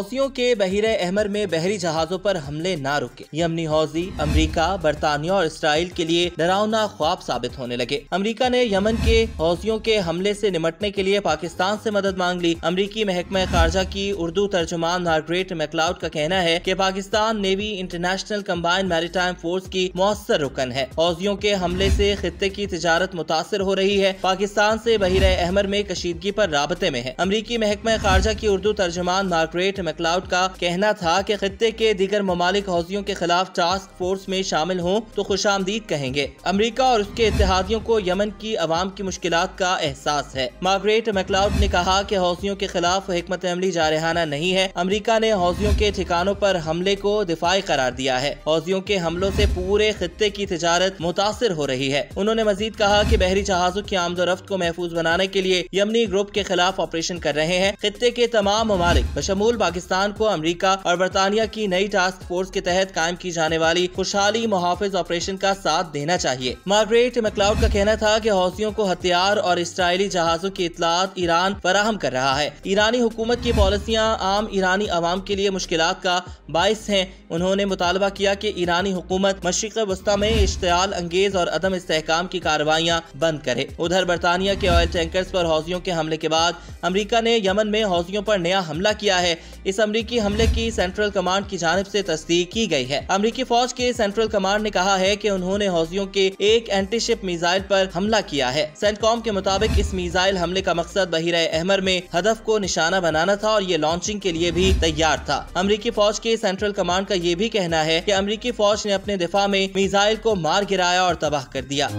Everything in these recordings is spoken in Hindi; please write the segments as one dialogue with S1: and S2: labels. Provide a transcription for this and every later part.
S1: हौसियों के बहिर अहमर में बहरी जहाजों पर हमले ना रुके। यमनी हौजी अमरीका, बरतानिया और इसराइल के लिए डरावना ख्वाब साबित होने लगे। अमरीका ने यमन के हौसियों के हमले से निमटने के लिए पाकिस्तान से मदद मांग ली। अमरीकी महकमा खारजा की उर्दू तर्जुमान मार्गरेट मैकलाउड का कहना है की Pakistan navy international combine maritime force की मौसर रुकन है। हौजियों के हमले से खत्े की तजारत मुतासर हो रही है। पाकिस्तान से बहिर अहमर में कशीदगी पर रबते में है। अमरीकी महकमा खारजा की उर्दू तर्जुमान मार्गरेट मैकलाउड का कहना था कि खत्े के दीगर ममालिक हौजियों के खिलाफ टास्क फोर्स में शामिल हों तो खुश आमदीद कहेंगे। अमरीका और उसके इतिहादियों को यमन की आवाम की मुश्किल का एहसास है। मार्गरेट मैकलाउड ने कहा कि हौसियों के खिलाफ हमत अमली जारहाना नहीं है। अमरीका ने हौजियों के ठिकानों पर हमले को दिफाई करार दिया है। हौजियों के हमलों से पूरे खत्े की तजारत मुतासर हो रही है। उन्होंने मजीद कहा कि बहरी जहाजों की आमदोरफ्त को महफूज बनाने के लिए यमनी ग्रुप के खिलाफ ऑपरेशन कर रहे हैं। खत्े के तमाम ममालिक, बशमूल पाकिस्तान को अमरीका और बरतानिया की नई टास्क फोर्स के तहत कायम की जाने वाली खुशहाली मुहाफिज ऑपरेशन का साथ देना चाहिए। मार्गरेट मैकलाउड का कहना था की हौसियों को हथियार और इसराइली जहाजों की इतलात ईरान फराहम कर रहा है। ईरानी हुकूमत की पॉलिसियाँ आम ईरानी आवाम के लिए मुश्किल का बायस है। उन्होंने मुतालबा किया की ईरानी हुकूमत मशरक वस्ता में इश्तियाल अंगेज और अदम इस्तेकाम की कार्रवाइयाँ बंद करे। उधर बरतानिया के ऑयल टैंकर्स पर हौसियों के हमले के बाद अमरीका ने यमन में हौसियों पर नया हमला किया है। इस अमरीकी हमले की सेंट्रल कमांड की जानब ऐसी तस्दीक की गई है। अमरीकी फौज के सेंट्रल कमांड ने कहा है की उन्होंने हौसियों के एक एंटीशिप मिसाइल आरोप हमला किया है। सेंटकॉम के मुताबिक इस मिसाइल हमले का मकसद बहिर अहमर में हदफ को निशाना बनाना था और ये लॉन्चिंग के लिए भी तैयार था। अमरीकी फौज के सेंट्रल कमांड का ये भी कहना है की अमरीकी फौज ने अपने दिफा में मिसाइल को मार गिराया और तबाह कर दिया।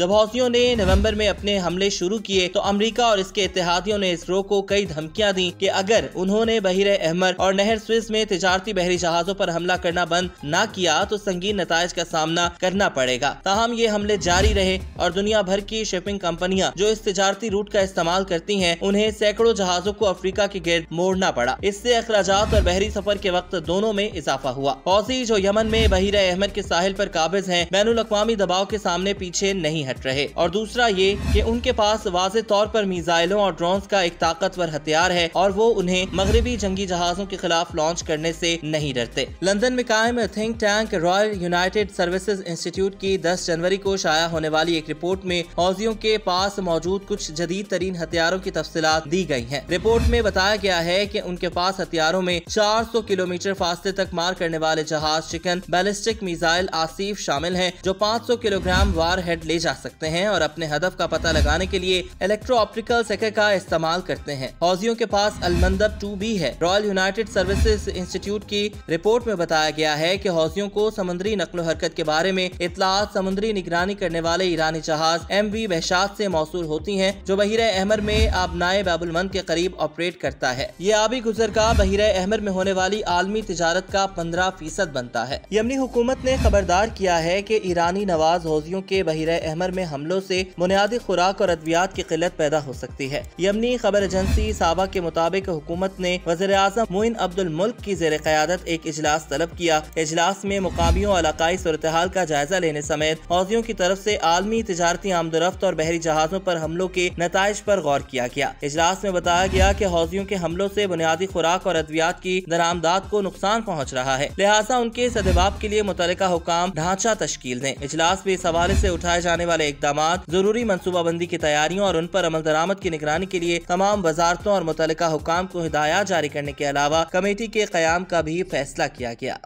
S1: जब हौसियों ने नवंबर में अपने हमले शुरू किए तो अमेरिका और इसके इतिहादियों ने इसरो को कई धमकियाँ दी कि अगर उन्होंने बहिर अहमर और नहर स्विस में तजारती बहरी जहाजों पर हमला करना बंद न किया तो संगीन नतज का सामना करना पड़ेगा। ताहम ये हमले जारी रहे और दुनिया भर की शिपिंग कंपनियाँ जो इस तजारती रूट का इस्तेमाल करती हैं, उन्हें सैकड़ों जहाजों को अफ्रीका के गिर्द मोड़ना पड़ा। इससे अखराज और बहरी सफ़र के वक्त दोनों में इजाफा हुआ। हौसी जो यमन में बहिर अहमद के साहिल पर काबिज है बैन अवी दबाव के सामने पीछे नहीं हट रहे। और दूसरा ये कि उनके पास वाज तौर पर मिसाइलों और ड्रोन का एक ताकतवर हथियार है और वो उन्हें मगरबी जंगी जहाजों के खिलाफ लॉन्च करने से नहीं डरते। लंदन में कायम think tank Royal United Services Institute की 10 जनवरी को शाया होने वाली एक रिपोर्ट में हौजियों के पास मौजूद कुछ जदीद तरीन हथियारों की तफसीत दी गई है। रिपोर्ट में बताया गया है की उनके पास हथियारों में चार सौ किलोमीटर फासले तक मार करने वाले जहाज़ चिकन, बैलिस्टिक मिसाइल आसिफ शामिल है, जो पाँच सौ किलोग्राम वार हेड ले जा सकते हैं और अपने हदफ का पता लगाने के लिए इलेक्ट्रो ऑप्टिकल सेकर का इस्तेमाल करते हैं। हौजियों के पास अलमंदब टू भी है। रॉयल यूनाइटेड सर्विसेज़ इंस्टीट्यूट की रिपोर्ट में बताया गया है की हौजियों को समुद्री नकलो हरकत के बारे में इतलात, समुद्री निगरानी करने वाले ईरानी जहाज़ एम वी बहशात से मौसू होती है, जो बहिर अहमर में आबनाए बाबुलमंद के करीब ऑपरेट करता है। ये आबी गुजर का बहिर अहमर में होने वाली आलमी तजारत का पंद्रह फ़ीसद बनता है। यमनी हुकूमत ने खबरदार किया है की ईरानी नवाज़ हौजियों के बहिर अहमर में हमलों से बुनियादी खुराक और अद्वियात की किल्लत पैदा हो सकती है। यमनी खबर एजेंसी साबा के मुताबिक हुकूमत ने वजर अजम मोइन अब्दुल मुल्क की जेर क्यादत एक इजलास तलब किया। इजलास में मुकामियों इलाकाई सूरत हाल का जायजा लेने समेत हौजियों की तरफ़ ऐसी आलमी तजारती आमदरफ्त और बहरी जहाजों आरोप हमलों के नतज पर गौर किया गया। इजलास में बताया गया की हौजियों के हमलों ऐसी बुनियादी खुराक और अद्वियात की दरामदाद को नुकसान पहुँच रहा है। लिहाजा उनके सदबाब के लिए मुतल हुकाम ढांचा तश्कील दें। इजलास में इस हवाले ऐसी उठाए जाने वाले इकदाम ज़रूरी मनसूबाबंदी की तैयारियों और उन पर अमल दरामद की निगरानी के लिए तमाम वजारतों और मुतल हुकाम को हिदायत जारी करने के अलावा कमेटी के क्याम का भी फैसला किया गया।